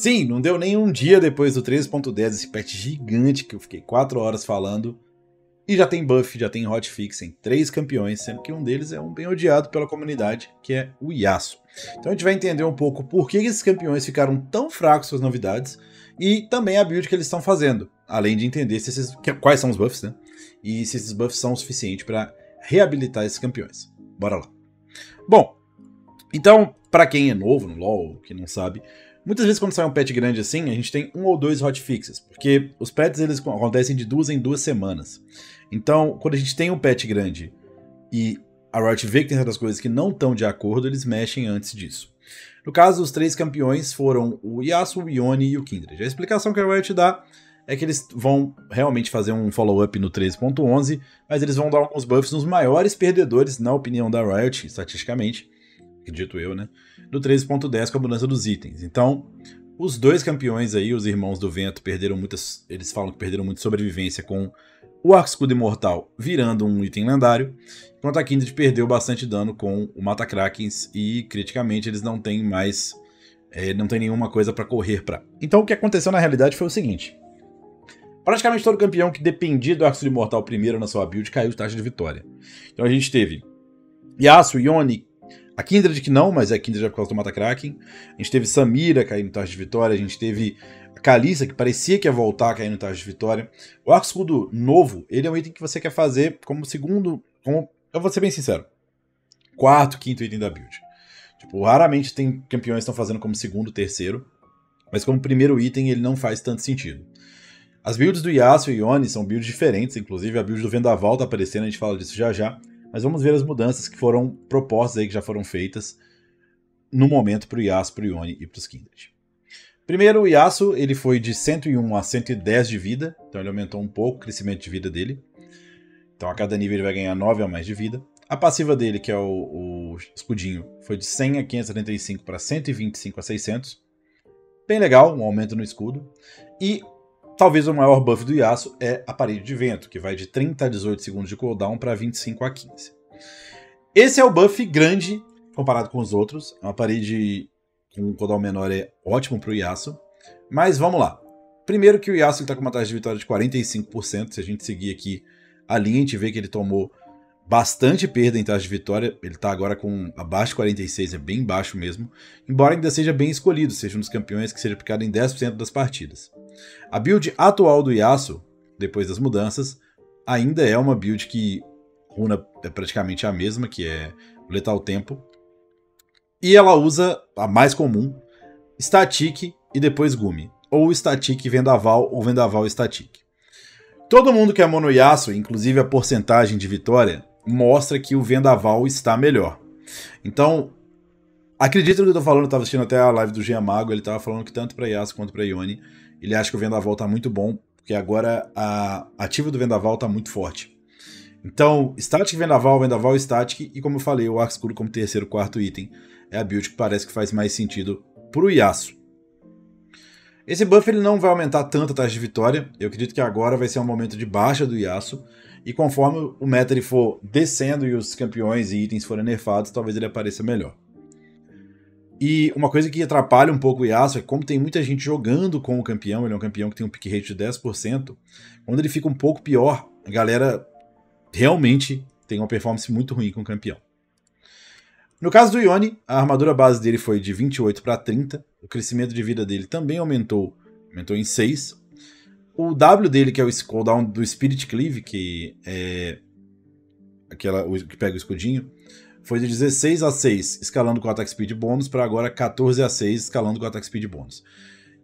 Sim, não deu nem um dia depois do 13.10, esse patch gigante que eu fiquei 4 horas falando. E já tem buff, já tem hotfix em três campeões, sendo que um deles é um bem odiado pela comunidade, que é o Yasuo. Então a gente vai entender um pouco por que esses campeões ficaram tão fracos com as novidades e também a build que eles estão fazendo, além de entender se esses, quais são os buffs, né? E se esses buffs são o suficiente para reabilitar esses campeões. Bora lá. Bom, então, para quem é novo no LoL, que não sabe, muitas vezes quando sai um patch grande assim, a gente tem um ou dois hotfixes, porque os patches eles acontecem de duas em duas semanas. Então, quando a gente tem um patch grande e a Riot vê que tem certas coisas que não estão de acordo, eles mexem antes disso. No caso, os três campeões foram o Yasuo, o Yone e o Kindred. A explicação que a Riot dá é que eles vão realmente fazer um follow-up no 13.11, mas eles vão dar alguns buffs nos maiores perdedores, na opinião da Riot, estatisticamente, acredito eu, né? Do 13.10 com a mudança dos itens. Então, os dois campeões aí, os Irmãos do Vento, perderam muitas. Eles falam que perderam muito sobrevivência com o Arco Escudo Imortal virando um item lendário, enquanto a Kindred perdeu bastante dano com o Mata Krakens e criticamente eles não têm mais. É, não tem nenhuma coisa para correr para. Então o que aconteceu na realidade foi o seguinte: praticamente todo campeão que dependia do Arco Escudo Imortal primeiro na sua build caiu de taxa de vitória. Então a gente teve Yasuo, Yone, a Kindred que não, mas é a Kindred por causa do Mata Kraken. A gente teve Samira caindo taxa de vitória, a gente teve Caliça, que parecia que ia voltar caindo taxa de vitória. O arco escudo novo, ele é um item que você quer fazer como segundo. Como, eu vou ser bem sincero. Quarto, quinto item da build. Tipo, raramente tem campeões que estão fazendo como segundo, terceiro. Mas como primeiro item, ele não faz tanto sentido. As builds do Yasuo e Yone são builds diferentes, inclusive a build do Vendaval tá aparecendo, a gente fala disso já já. Mas vamos ver as mudanças que foram propostas aí, que já foram feitas no momento para o Yasuo, para o Yone e para os Kindred. Primeiro, o Yasuo ele foi de 101 a 110 de vida, então ele aumentou um pouco o crescimento de vida dele. Então a cada nível ele vai ganhar 9 a mais de vida. A passiva dele, que é o, o escudinho, foi de 100 a 535 para 125 a 600. Bem legal, um aumento no escudo. E talvez o maior buff do Yasuo é a parede de vento, que vai de 30 a 18 segundos de cooldown para 25 a 15. Esse é o buff grande comparado com os outros. É uma parede com um cooldown menor é ótimo para o Yasuo. Mas vamos lá. Primeiro que o Yasuo está com uma taxa de vitória de 45%. Se a gente seguir aqui a linha, a gente vê que ele tomou bastante perda em taxa de vitória. Ele está agora com abaixo de 46, é bem baixo mesmo. Embora ainda seja bem escolhido, seja um dos campeões que seja aplicado em 10% das partidas. A build atual do Yasuo, depois das mudanças, ainda é uma build que runa é praticamente a mesma, que é letal tempo. E ela usa a mais comum, Static e depois Gumi. Ou Static Vendaval ou Vendaval Static. Todo mundo que é mono Yasuo, inclusive a porcentagem de vitória, mostra que o Vendaval está melhor. Então, acredita no que eu tô falando, eu tava assistindo até a live do Jean Mago, ele tava falando que tanto para Yasuo quanto para Ione, ele acha que o Vendaval tá muito bom, porque agora a ativa do Vendaval tá muito forte. Então, Static Vendaval, Vendaval Static, e como eu falei, o Arco Escuro como terceiro, quarto item é a build que parece que faz mais sentido pro Yasuo. Esse buff ele não vai aumentar tanto a taxa de vitória, eu acredito que agora vai ser um momento de baixa do Yasuo, e conforme o meta ele for descendo e os campeões e itens forem nerfados, talvez ele apareça melhor. E uma coisa que atrapalha um pouco o Yasuo é que como tem muita gente jogando com o campeão, ele é um campeão que tem um pick rate de 10%, quando ele fica um pouco pior, a galera realmente tem uma performance muito ruim com o campeão. No caso do Ione, a armadura base dele foi de 28 para 30, o crescimento de vida dele também aumentou, aumentou em 6. O W dele, que é o cooldown do Spirit Cleave, que é aquela que pega o escudinho, foi de 16 a 6, escalando com o Attack Speed bônus, para agora 14 a 6, escalando com o Attack Speed bônus.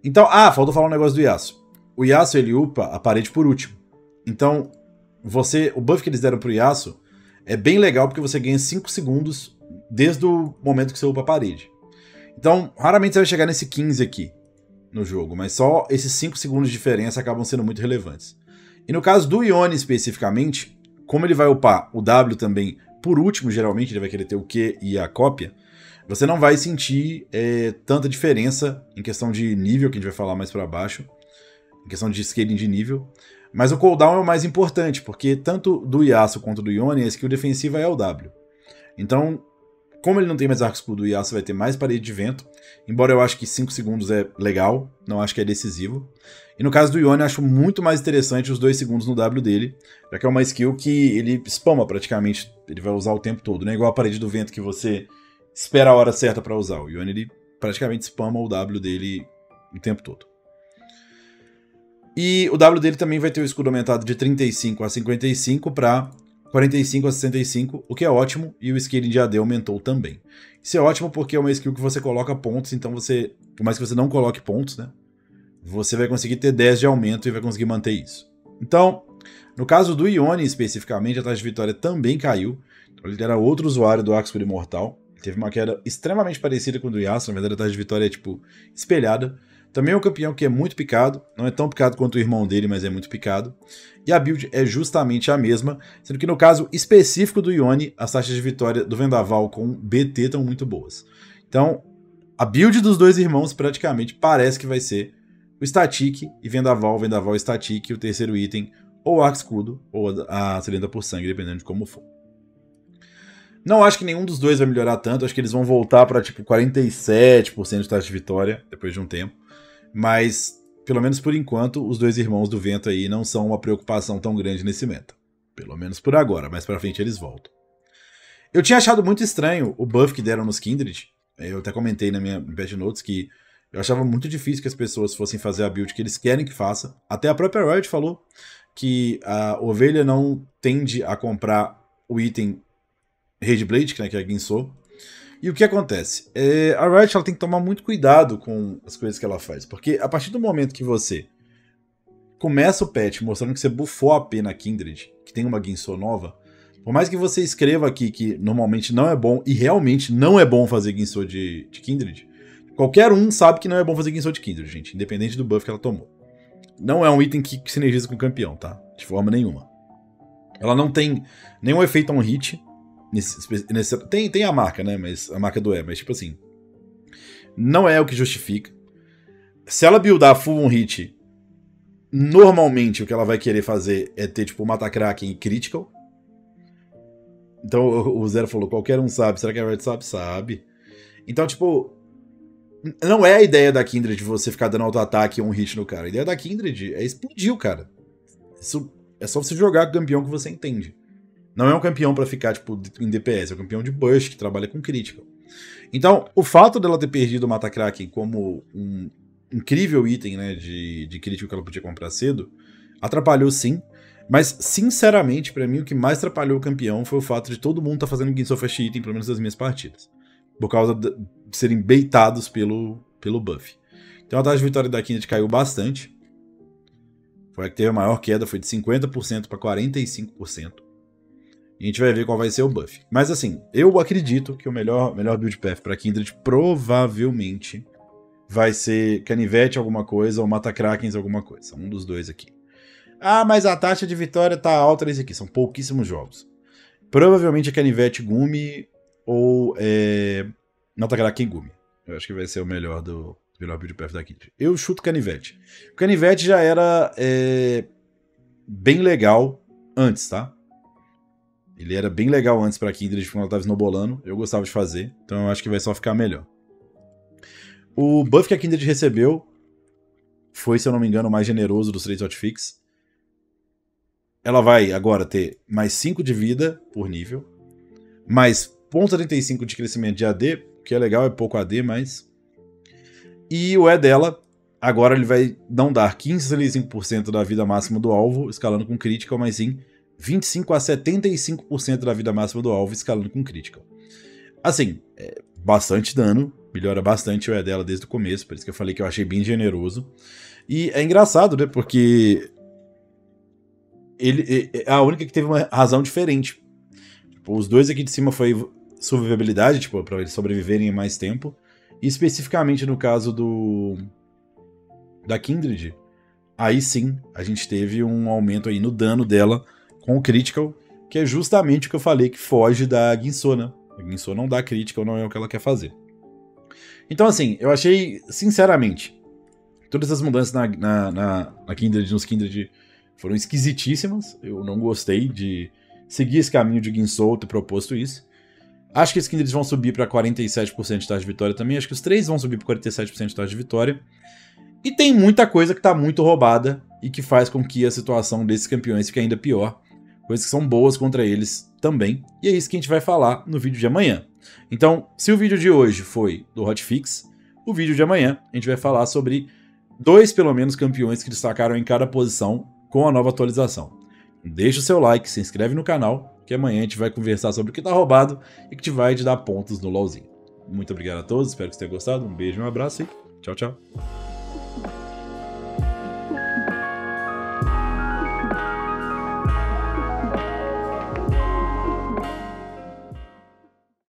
Então, ah, faltou falar um negócio do Yasuo. O Yasuo ele upa a parede por último. Então, você, o buff que eles deram pro Yasuo é bem legal porque você ganha 5 segundos desde o momento que você upa a parede. Então, raramente você vai chegar nesse 15 aqui no jogo, mas só esses 5 segundos de diferença acabam sendo muito relevantes. E no caso do Ione especificamente, como ele vai upar o W também por último, geralmente ele vai querer ter o Q e a cópia, você não vai sentir é, tanta diferença em questão de nível, que a gente vai falar mais para baixo, em questão de scaling de nível. Mas o cooldown é o mais importante, porque tanto do Yasuo quanto do Ione, a skill defensiva é o W. Então, como ele não tem mais arco escudo, o Yasuo vai ter mais parede de vento. Embora eu acho que 5 segundos é legal, não acho que é decisivo. E no caso do Yone, acho muito mais interessante os 2 segundos no W dele, já que é uma skill que ele spama praticamente, ele vai usar o tempo todo, não é igual a parede do vento que você espera a hora certa para usar. O Yone ele praticamente spama o W dele o tempo todo. E o W dele também vai ter o escudo aumentado de 35 a 55 para 45 a 65, o que é ótimo, e o scaling de AD aumentou também. Isso é ótimo porque é uma skill que você coloca pontos, então você, por mais que você não coloque pontos, né, você vai conseguir ter 10 de aumento e vai conseguir manter isso. Então, no caso do Ione especificamente, a taxa de vitória também caiu. Então, ele era outro usuário do Axford Imortal. Teve uma queda extremamente parecida com o do Yasuo, na verdade a taxa de vitória é tipo espelhada. Também é um campeão que é muito picado, não é tão picado quanto o irmão dele, mas é muito picado. E a build é justamente a mesma, sendo que no caso específico do Ione, as taxas de vitória do Vendaval com BT estão muito boas. Então, a build dos dois irmãos praticamente parece que vai ser o Static e Vendaval, Vendaval Static, o terceiro item, ou Arco Escudo, ou a Cilindra por Sangue, dependendo de como for. Não acho que nenhum dos dois vai melhorar tanto, acho que eles vão voltar para tipo 47% de taxa de vitória depois de um tempo. Mas, pelo menos por enquanto, os dois irmãos do vento aí não são uma preocupação tão grande nesse meta. Pelo menos por agora, mais pra frente eles voltam. Eu tinha achado muito estranho o buff que deram nos Kindred. Eu até comentei na minha patch notes que eu achava muito difícil que as pessoas fossem fazer a build que eles querem que faça. Até a própria Riot falou que a ovelha não tende a comprar o item Rage Blade, né, que é a Ginsou, e o que acontece? É, a Riot ela tem que tomar muito cuidado com as coisas que ela faz, porque a partir do momento que você começa o patch mostrando que você buffou a P na Kindred, que tem uma Guinsoo nova, por mais que você escreva aqui que normalmente não é bom, e realmente não é bom fazer Guinsoo de, de Kindred, qualquer um sabe que não é bom fazer Guinsoo de Kindred, gente, independente do buff que ela tomou. Não é um item que sinergiza com o campeão, tá? De forma nenhuma. Ela não tem nenhum efeito on hit, Nesse, nesse, tem, tem a marca, né? Mas a marca do E, mas tipo assim. Não é o que justifica. Se ela buildar full um hit, normalmente o que ela vai querer fazer é ter, tipo, Mata Kraken e Critical. Então o Zero falou: qualquer um sabe. Será que a Red sabe? Sabe. Então, tipo. Não é a ideia da Kindred você ficar dando auto-ataque um hit no cara. A ideia da Kindred é explodir o cara. Isso é só você jogar com o campeão que você entende. Não é um campeão para ficar, tipo, em DPS, é um campeão de Bush, que trabalha com critical. Então, o fato dela ter perdido o Mata Kraken como um incrível item, né, de, de crítico que ela podia comprar cedo, atrapalhou sim. Mas, sinceramente, para mim, o que mais atrapalhou o campeão foi o fato de todo mundo estar tá fazendo of Fast Item, pelo menos das minhas partidas. Por causa de serem baitados pelo, pelo buff. Então a taxa de vitória da Kindred caiu bastante. Foi a que teve a maior queda, foi de 50% para 45%. A gente vai ver qual vai ser o buff. Mas assim, eu acredito que o melhor, melhor build path para Kindred provavelmente vai ser Canivete alguma coisa ou Mata Krakens alguma coisa. Um dos dois aqui. Ah, mas a taxa de vitória tá alta nesse aqui. São pouquíssimos jogos. Provavelmente é Canivete Gumi ou é, Mata Kraken Gumi. Eu acho que vai ser o melhor do melhor build path da Kindred. Eu chuto Canivete. O Canivete já era é, bem legal antes, tá? Ele era bem legal antes pra Kindred quando ela tava snowbolando. Eu gostava de fazer, então eu acho que vai só ficar melhor. O buff que a Kindred recebeu foi, se eu não me engano, o mais generoso dos três hotfix. Ela vai agora ter mais 5 de vida por nível, mais 0.35 de crescimento de AD, que é legal, é pouco AD, mas. E o E dela, agora ele vai não dar 15 a 65% da vida máxima do alvo, escalando com critical, mas sim 25 a 75% da vida máxima do alvo escalando com critical. Assim, é bastante dano, melhora bastante o E dela desde o começo, por isso que eu falei que eu achei bem generoso. E é engraçado, né, porque ele é a única que teve uma razão diferente. Tipo, os dois aqui de cima foi sobrevivabilidade, tipo, para eles sobreviverem mais tempo. E especificamente no caso do da Kindred, aí sim a gente teve um aumento aí no dano dela com o Critical, que é justamente o que eu falei que foge da Guinsoo, né? A Guinsoo não dá Critical, não é o que ela quer fazer. Então, assim, eu achei, sinceramente, todas as mudanças na, na, na, na Kindred, nos Kindred foram esquisitíssimas. Eu não gostei de seguir esse caminho de Guinsoo ter proposto isso. Acho que os Kindreds vão subir para 47% de taxa de vitória também. Acho que os três vão subir para 47% de taxa de vitória. E tem muita coisa que tá muito roubada e que faz com que a situação desses campeões fique ainda pior. Coisas que são boas contra eles também. E é isso que a gente vai falar no vídeo de amanhã. Então, se o vídeo de hoje foi do Hotfix, o vídeo de amanhã a gente vai falar sobre dois, pelo menos, campeões que destacaram em cada posição com a nova atualização. Deixa o seu like, se inscreve no canal que amanhã a gente vai conversar sobre o que tá roubado e que te vai te dar pontos no LoLzinho. Muito obrigado a todos, espero que você tenha gostado. Um beijo, um abraço e tchau, tchau.